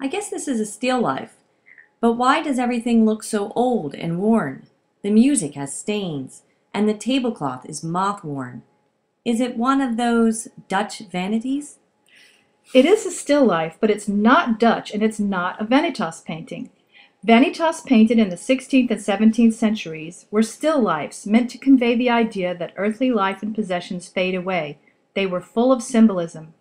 I guess this is a still life. But why does everything look so old and worn? The music has stains, and the tablecloth is moth-worn. Is it one of those Dutch vanities? It is a still life, but it's not Dutch and it's not a Vanitas painting. Vanitas painted in the 16th and 17th centuries were still lifes meant to convey the idea that earthly life and possessions fade away. They were full of symbolism.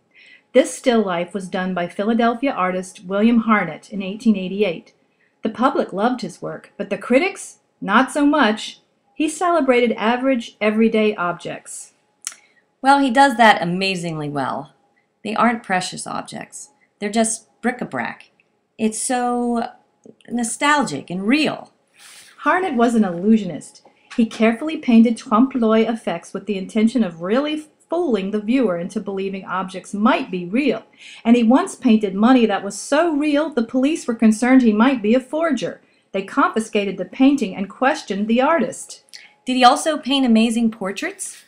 This still life was done by Philadelphia artist William Harnett in 1888. The public loved his work, but the critics, not so much. He celebrated average, everyday objects. Well, he does that amazingly well. They aren't precious objects. They're just bric-a-brac. It's so nostalgic and real. Harnett was an illusionist. He carefully painted trompe-l'oeil effects with the intention of really fooling the viewer into believing objects might be real. And he once painted money that was so real the police were concerned he might be a forger. They confiscated the painting and questioned the artist. Did he also paint amazing portraits?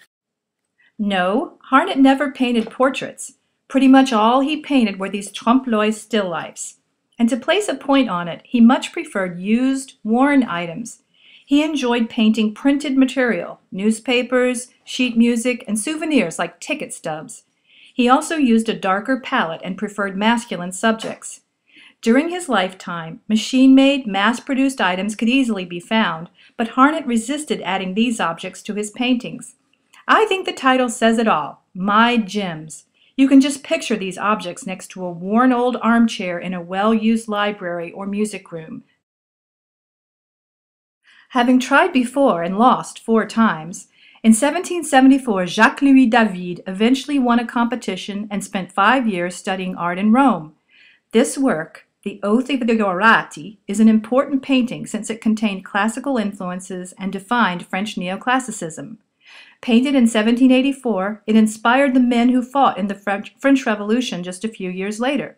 No, Harnett never painted portraits. Pretty much all he painted were these trompe-l'oeil still lifes. And to place a point on it, he much preferred used, worn items. He enjoyed painting printed material, newspapers, sheet music, and souvenirs like ticket stubs. He also used a darker palette and preferred masculine subjects. During his lifetime, machine-made, mass-produced items could easily be found, but Harnett resisted adding these objects to his paintings. I think the title says it all, My Gems. You can just picture these objects next to a worn old armchair in a well-used library or music room. Having tried before and lost four times, in 1774 Jacques-Louis David eventually won a competition and spent five years studying art in Rome. This work, The Oath of the Horatii, is an important painting since it contained classical influences and defined French neoclassicism. Painted in 1784, it inspired the men who fought in the French, French Revolution just a few years later.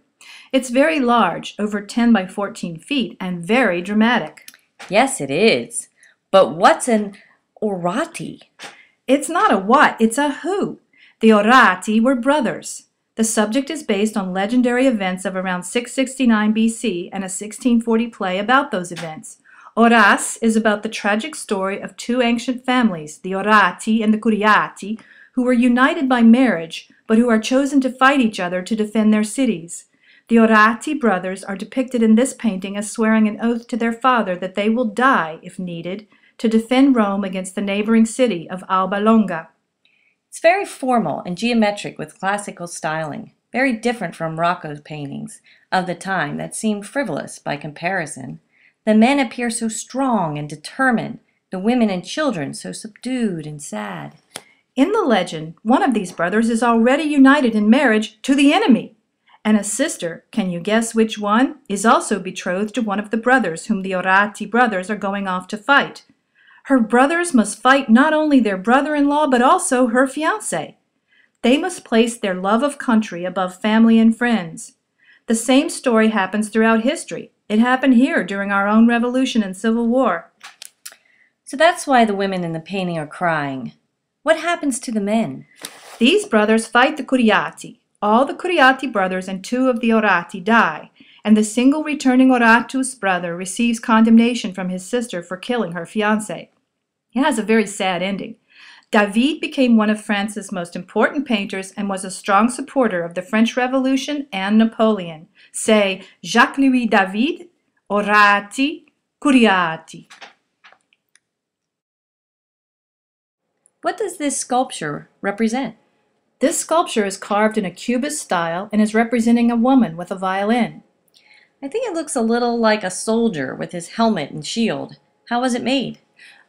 It's very large, over 10 by 14 feet, and very dramatic. Yes, it is. But what's an Horatii? It's not a what, it's a who. The Horatii were brothers. The subject is based on legendary events of around 669 BC and a 1640 play about those events. Horace is about the tragic story of two ancient families, the Horatii and the Curiatii, who were united by marriage, but who are chosen to fight each other to defend their cities. The Horatii brothers are depicted in this painting as swearing an oath to their father that they will die, if needed, to defend Rome against the neighboring city of Alba Longa. It's very formal and geometric with classical styling, very different from Rococo paintings of the time that seemed frivolous by comparison. The men appear so strong and determined, the women and children so subdued and sad. In the legend, one of these brothers is already united in marriage to the enemy, and a sister, can you guess which one, is also betrothed to one of the brothers whom the Horatii brothers are going off to fight. Her brothers must fight not only their brother-in-law but also her fiancé. They must place their love of country above family and friends. The same story happens throughout history. It happened here during our own revolution and civil war. So that's why the women in the painting are crying. What happens to the men? These brothers fight the Curiatii. All the Curiatii brothers and two of the Horatii die, and the single returning Horatius brother receives condemnation from his sister for killing her fiancé. It has a very sad ending. David became one of France's most important painters and was a strong supporter of the French Revolution and Napoleon. Say Jacques-Louis David, Horatii, Curiatii. What does this sculpture represent? This sculpture is carved in a cubist style and is representing a woman with a violin. I think it looks a little like a soldier with his helmet and shield. How was it made?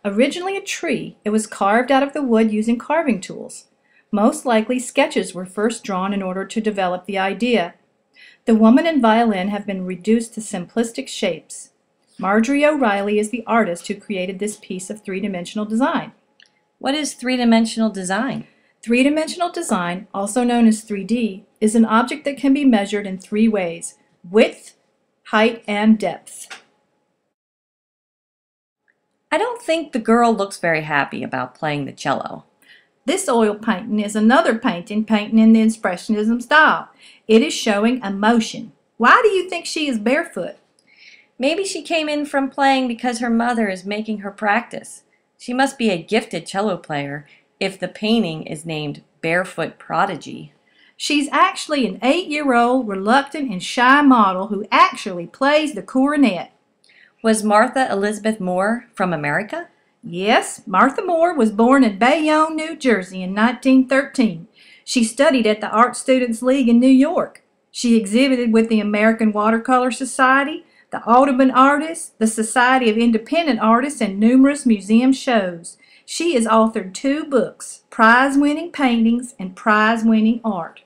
Originally a tree, it was carved out of the wood using carving tools. Most likely sketches were first drawn in order to develop the idea. The woman and violin have been reduced to simplistic shapes. Marjorie O'Reilly is the artist who created this piece of three-dimensional design. What is three-dimensional design? Three-dimensional design, also known as 3D, is an object that can be measured in three ways, width, height, and depth. I don't think the girl looks very happy about playing the cello. This oil painting is another painting painting in the Expressionism style. It is showing emotion. Why do you think she is barefoot? Maybe she came in from playing because her mother is making her practice. She must be a gifted cello player if the painting is named Barefoot Prodigy. She's actually an eight year old, reluctant, and shy model who actually plays the cornet. Was Martha Elizabeth Moore from America? Yes, Martha Moore was born in Bayonne, New Jersey in 1913. She studied at the Art Students League in New York. She exhibited with the American Watercolor Society, the Audubon Artists, the Society of Independent Artists, and numerous museum shows. She has authored two books, prize winning paintings and prize winning art.